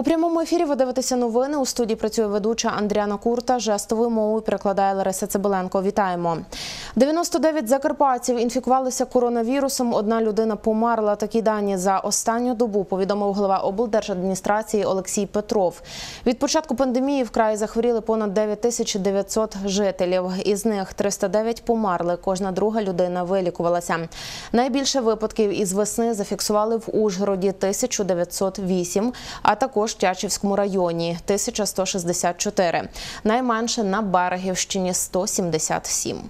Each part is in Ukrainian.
У прямому ефірі ви дивитеся новини. У студії працює ведуча Андріана Курта. Жестовою мовою перекладає Лариса Цибиленко. Вітаємо. 99 закарпатців інфікувалися коронавірусом. Одна людина померла. Такі дані за останню добу повідомив голова облдержадміністрації Олексій Петров. Від початку пандемії в краї захворіли понад 9900 жителів. Із них 309 померли. Кожна друга людина вилікувалася. Найбільше випадків із весни зафіксували в Ужгороді 1908, а також в Тячівському районі 1164. Найменше на Берегівщині 177.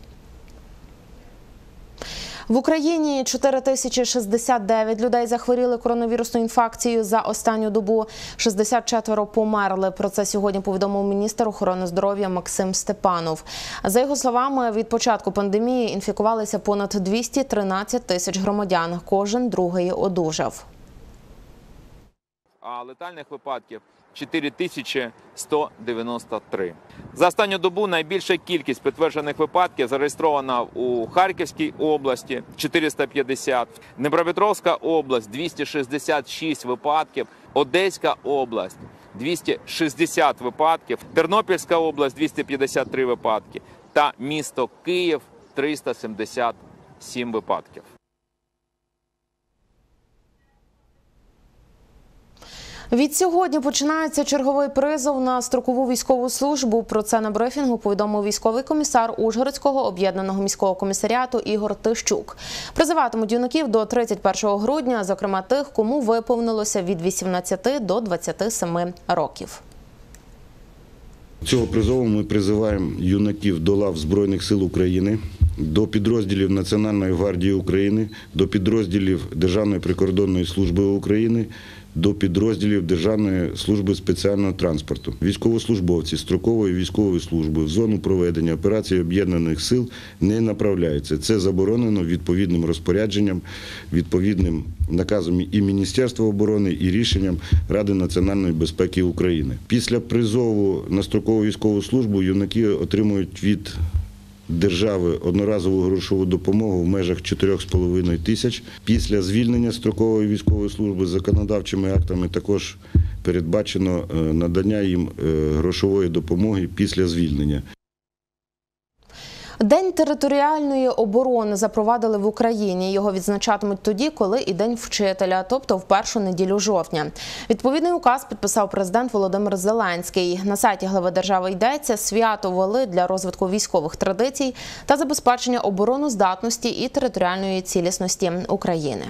В Україні 4069 людей захворіли коронавірусною інфекцією за останню добу. 64 померли. Про це сьогодні повідомив міністр охорони здоров'я Максим Степанов. За його словами, від початку пандемії інфікувалися понад 213 тисяч громадян. Кожен другий одужав. А летальних випадків 4193. За останню добу найбільша кількість підтверджених випадків зареєстрована у Харківській області 450, Дніпропетровська область 266 випадків, Одеська область 260 випадків, Тернопільська область 253 випадки та місто Київ 377 випадків. Від сьогодні починається черговий призов на строкову військову службу. Про це на брифінгу повідомив військовий комісар Ужгородського об'єднаного міського комісаріату Ігор Тищук. Призиватимуть юнаків до 31 грудня, зокрема тих, кому виповнилося від 18 до 27 років. Цього призову ми призиваємо юнаків до лав Збройних сил України, до підрозділів Національної гвардії України, до підрозділів Державної прикордонної служби України, до підрозділів Державної служби спеціального транспорту. Військовослужбовці строкової військової служби в зону проведення операції об'єднаних сил не направляються. Це заборонено відповідним розпорядженням, відповідним наказом і Міністерства оборони, і рішенням Ради національної безпеки України. Після призову на строкову військову службу юнаки отримують від держави одноразову грошову допомогу в межах 4,5 тисяч. Після звільнення строкової військової служби законодавчими актами також передбачено е, надання їм е, грошової допомоги після звільнення. День територіальної оборони запровадили в Україні. Його відзначатимуть тоді, коли і день вчителя, тобто в першу неділю жовтня. Відповідний указ підписав президент Володимир Зеленський. На сайті глави держави йдеться свято вели для розвитку військових традицій та забезпечення обороноздатності і територіальної цілісності України.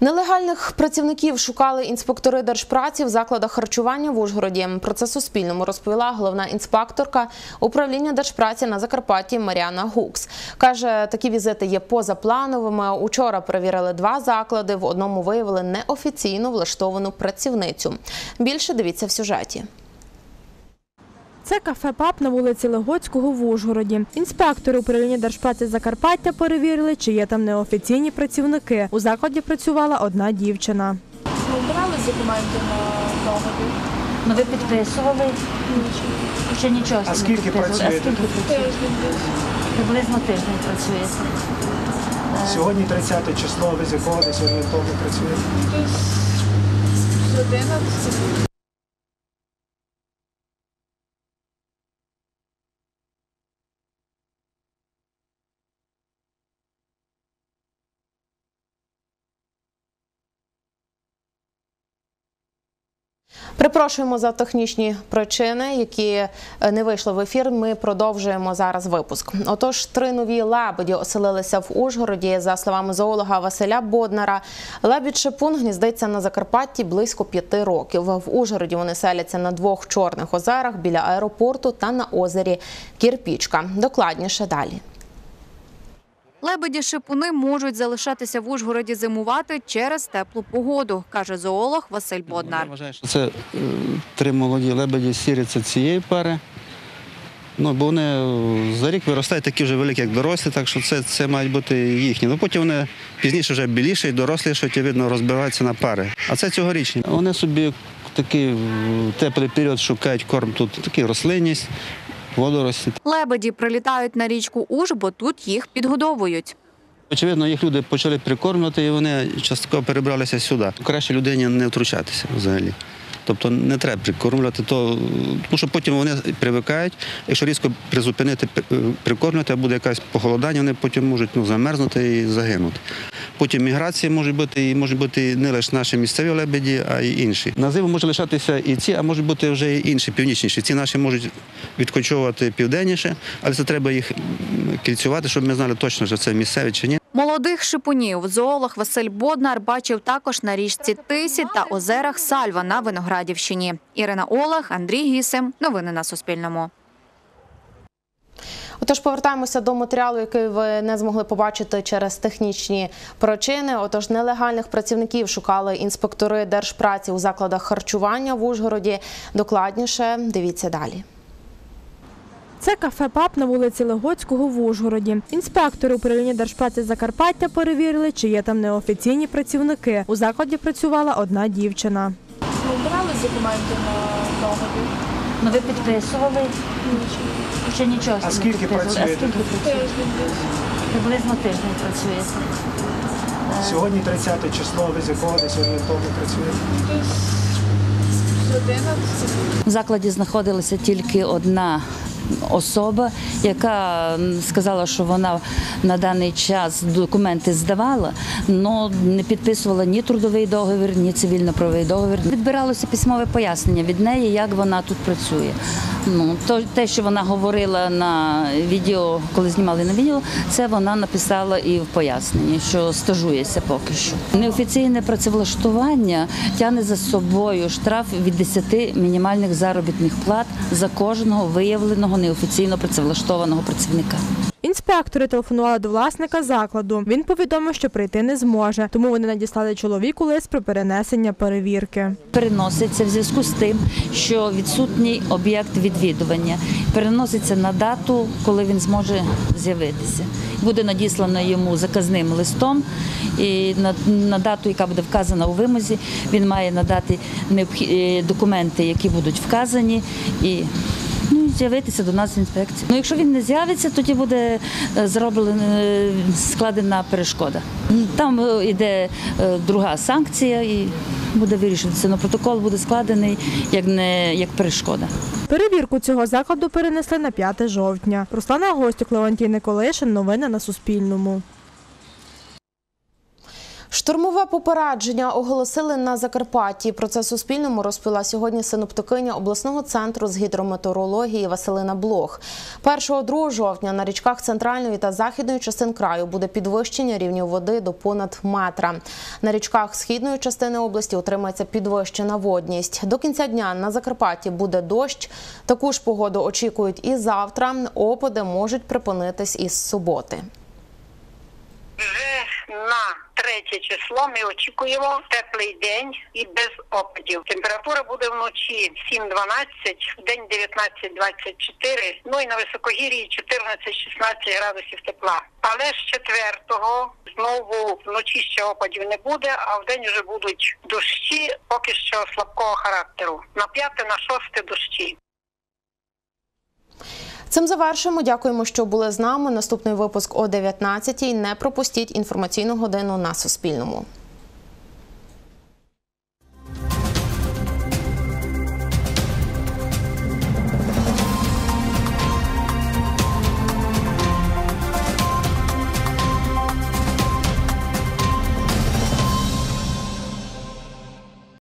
Нелегальних працівників шукали інспектори держпраці в закладах харчування в Ужгороді. Про це Суспільному розповіла головна інспекторка управління держпраці на Закарпатті Маріана Гукс. Каже, такі візити є позаплановими. Учора перевірили два заклади. В одному виявили неофіційно влаштовану працівницю. Більше дивіться в сюжеті. Це кафе ПАП на вулиці Легоцького в Ужгороді. Інспектори управління Держпраці Закарпаття перевірили, чи є там неофіційні працівники. У закладі працювала одна дівчина. Ви брали документи на договір? Ну ви підписували? Ще нічого А скільки підписували. працюєте? А скільки працюєте? Приблизно тиждень працюєте. Сьогодні 30 число, ви з якого десь орієнтовно працюєте? З 11. Припрошуємо за технічні причини, які е, не вийшли в ефір. Ми продовжуємо зараз випуск. Отож, три нові лебеді оселилися в Ужгороді. За словами зоолога Василя Боднара, лебідь шипун гніздиться на Закарпатті близько п'яти років. В Ужгороді вони селяться на двох чорних озерах біля аеропорту та на озері Кірпічка. Докладніше далі. Лебеді-шипуни можуть залишатися в Ужгороді зимувати через теплу погоду, каже зоолог Василь Я Боднар. вважаю, що це е, три молоді лебеді сірі це цієї пари. Ну, бо вони е, за рік виростають такі вже великі, як дорослі, так що це, це мають бути їхні. Ну потім вони пізніше вже біліші, дорослішають і видно розбиваються на пари. А це цьогорічні. Вони собі такий теплий період шукають корм тут, такі рослинність, водорості. Лебеді прилітають на річку Уж, бо тут їх підгодовують. Очевидно, їх люди почали прикормлювати, і вони частково перебралися сюди. Краще людині не втручатися взагалі. Тобто не треба прикормлювати, то, тому що потім вони привикають. Якщо різко призупинити прикормлювати, а буде якесь похолодання, вони потім можуть ну, замерзнути і загинути. Потім міграції можуть бути, і можуть бути не лише наші місцеві лебеді, а й інші. На зиму може лишатися і ці, а можуть бути вже і інші, північніші. Ці наші можуть відкочовувати південніше, але це треба їх кільцювати, щоб ми знали точно, що це місцеві чи ні. Молодих шипунів зоолог Василь Боднар бачив також на річці Тисі та озерах Сальва на Виноградівщині. Ірина Олег, Андрій Гісем. Новини на Суспільному. Отож, повертаємося до матеріалу, який ви не змогли побачити через технічні причини. Отож, нелегальних працівників шукали інспектори держпраці у закладах харчування в Ужгороді. Докладніше дивіться далі. Це кафе ПАП на вулиці Легоцького в Ужгороді. Інспектори управління Держпраці Закарпаття перевірили, чи є там неофіційні працівники. У закладі працювала одна дівчина. Ви брали документи на договір? Ну ви підписували? Ще нічого. А скільки працюєте? А скільки працюєте? Приблизно тиждень працюєте. Сьогодні 30 число, ви з якого десь орієнтовно працюєте? Десь з 11. В закладі знаходилася тільки одна особа, яка сказала, що вона на даний час документи здавала, але не підписувала ні трудовий договір, ні цивільно-правовий договір. Відбиралося письмове пояснення від неї, як вона тут працює. Ну, то, те, що вона говорила на відео, коли знімали на відео, це вона написала і в поясненні, що стажується поки що. Неофіційне працевлаштування тягне за собою штраф від 10 мінімальних заробітних плат за кожного виявленого неофіційно працевлаштованого працівника. Інспектори телефонували до власника закладу. Він повідомив, що прийти не зможе, тому вони надіслали чоловіку лист про перенесення перевірки. Переноситься в зв'язку з тим, що відсутній об'єкт відвідування. Переноситься на дату, коли він зможе з'явитися. Буде надіслано йому заказним листом, і на, на дату, яка буде вказана у вимозі, він має надати е, документи, які будуть вказані, і з'явитися до нас в інспекцію. Ну, якщо він не з'явиться, тоді буде е, е, складена перешкода. Там йде е, друга санкція і буде вирішуватися. Ну, протокол буде складений як не як перешкода. Перевірку цього закладу перенесли на 5 жовтня. Руслана Гостюк, Леонтій Николишин. Новини на Суспільному. Штурмове попередження оголосили на Закарпатті. Про це Суспільному розповіла сьогодні синоптикиня обласного центру з гідрометеорології Василина Блох. 1-2 жовтня на річках центральної та західної частин краю буде підвищення рівню води до понад метра. На річках східної частини області отримається підвищена водність. До кінця дня на Закарпатті буде дощ. Таку ж погоду очікують і завтра. Опади можуть припинитись із суботи. Вже на третє число ми очікуємо теплий день і без опадів. Температура буде вночі 7-12, в день 19-24, ну і на високогір'ї 14-16 градусів тепла. Але з четвертого знову вночі ще опадів не буде, а в день вже будуть дощі, поки що слабкого характеру. На п'яте, на шосте дощі. Цим завершуємо. Дякуємо, що були з нами. Наступний випуск о 19-й. Не пропустіть інформаційну годину на Суспільному.